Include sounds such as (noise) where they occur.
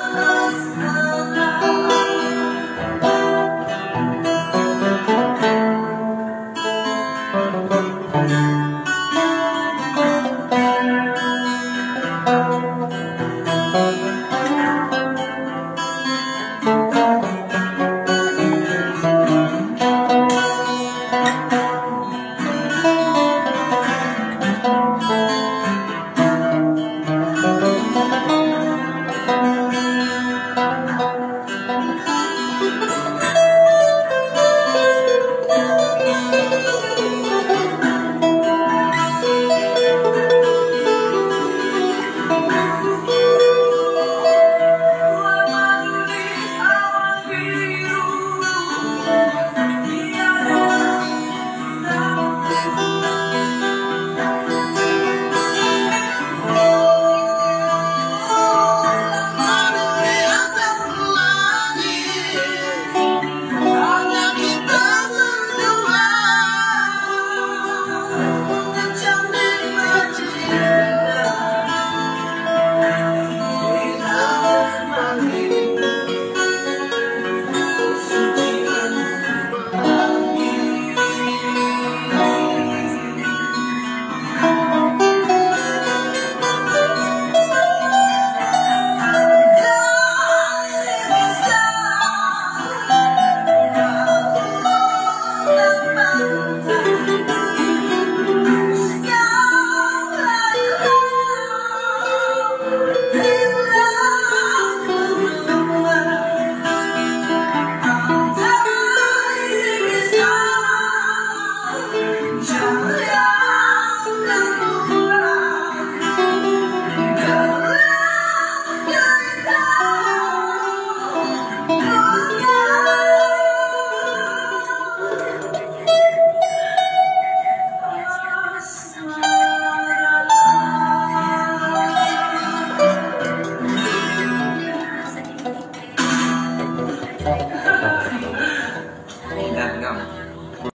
Oh. (laughs)